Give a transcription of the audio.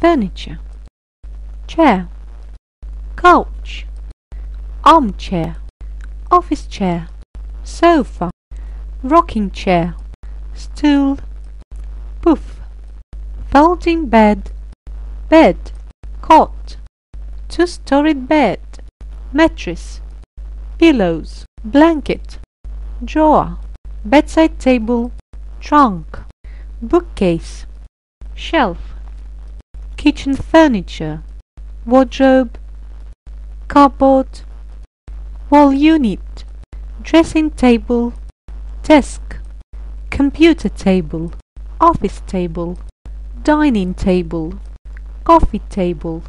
furniture. Chair. Couch. Armchair. Office chair. Sofa. Rocking chair. Stool. Pouf. Folding bed. Bed. Cot. Two-storied bed. Mattress. Pillows. Blanket. Drawer. Bedside table. Trunk. Bookcase. Shelf kitchen furniture wardrobe cupboard wall unit dressing table desk computer table office table dining table coffee table